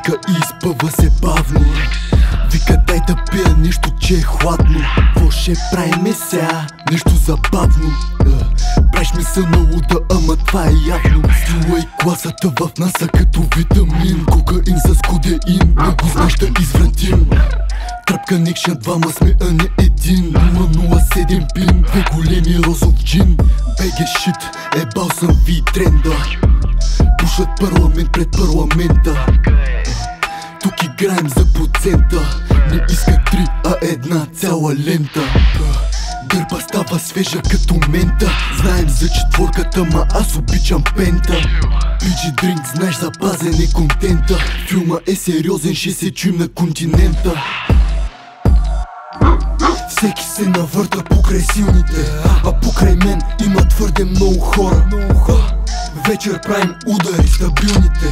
вика и изпъва се бавно. Вика дай да пия нещо, че е хладно. Какво ще правиме сега? Нещо забавно. Правиш ми се на луда, ама това е явно Стила и класата в нас са като витамин. Кокаин с кодеин, много знаеш да извратим. Тръпка никша, двама сме, а не един. 007 пин, две големи розов джин. Беге шит, е балсам ви тренда Пушат парламент пред парламента. Тук играем за процента. Не иска три, а една цяла лента. Гърба става свежа като мента. Знаем за четворката, ма аз обичам пента. Пиджи дринк, знаеш запазен е контента. Филма е сериозен, ще се чуем на континента. Всеки се навърта покрай силните А покрай мен има твърде много хора Вечер правим удари стабилните.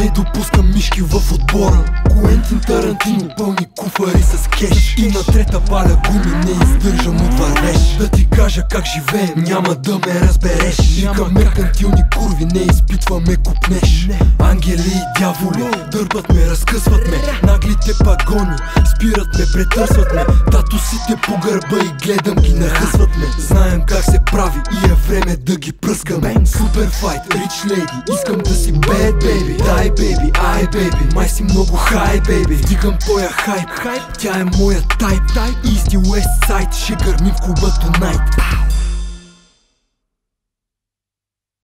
Не допускам мишки в отбора. Куентин Тарантино пълни куфари с кеш. И на трета паля гуми не издържам от вървеж Да ти кажа как живеем, няма да ме разбереш. Ника меркантилни курви, не изпитваме купнеш. Ангели и дяволи, дърпат ме, разкъсват ме. Наглите пагони, спират ме, претърсват ме. Татусите по гърба и гледам ги, нахъсват ме. Знаем прави и е време да ги пръскаме. Супер файт, рич лейди, искам да си bad baby. Дай бейби, ай бейби, май си много хай бейби Вдигам тоя хайп, тя е моя тайп Исти West Side, ще гърмим в клуба tonight